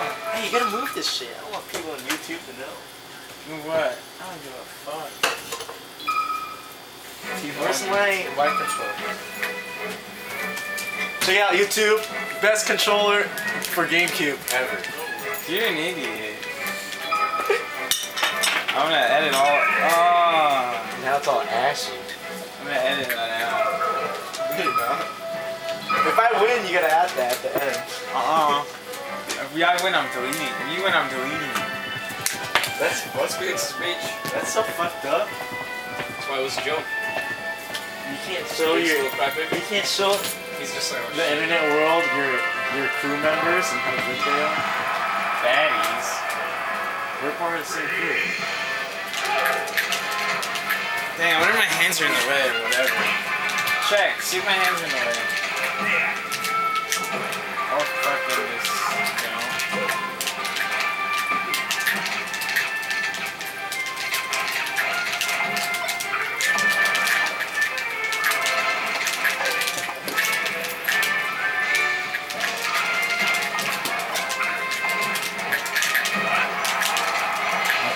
fuck? Hey, you gotta move this shit. I don't want people on YouTube to know. Move what? I don't give a fuck. Where's my white control? Check out YouTube. Best controller for GameCube ever. You're an idiot. I'm gonna edit all. Oh, Now it's all ashy. I'm gonna edit that out. If I win, you gotta add that at the end. Uh uh If I win, I'm deleting. If you win, I'm deleting. That's What's good speech? that's so fucked up. That's why it was a joke. You can't show He's your a you can't show He's just like, oh, the shit. internet world your your crew members and how good they are. Baddies. We're part of the same crew. Damn, what if my hands are in the way or whatever? Check, see if my hands are in the way.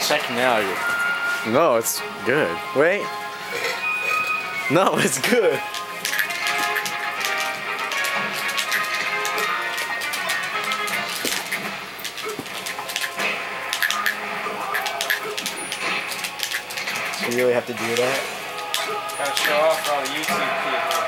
Check now. No, it's good. Wait. No, it's good. You really have to do that? Gotta show off for all the YouTube people.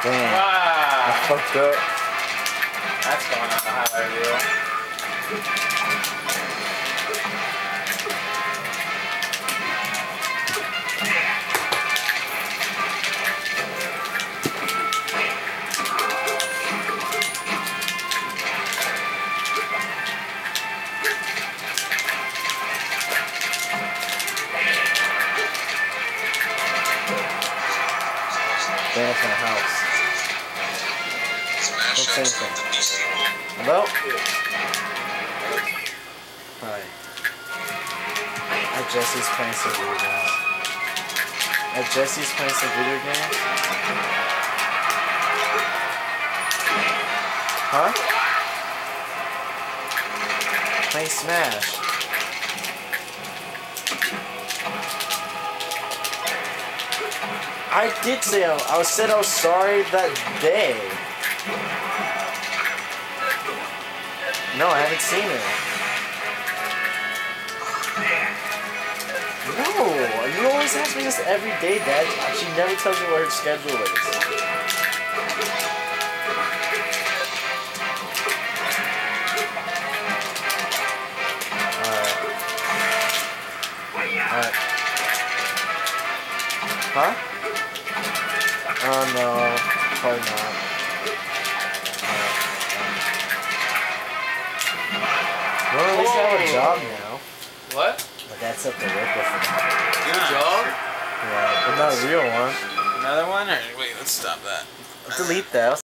Damn. I fucked up. that's going on the highlight reel. Damn, it's my house. Don't say anything. Hello? Hi. At Jesse's playing some video games. At Jesse's playing some video games? Huh? Playing Smash. I did say I, I was said I was sorry that day. No, I haven't seen her. No, you always ask me this every day, Dad. She never tells me what her schedule is. Alright. Huh? Oh no, probably not. Well, at least I have a job now. What? But that's up to work with him. Your Yeah. job? Yeah, but not a real one. Another one? Or wait, let's stop that. Delete that.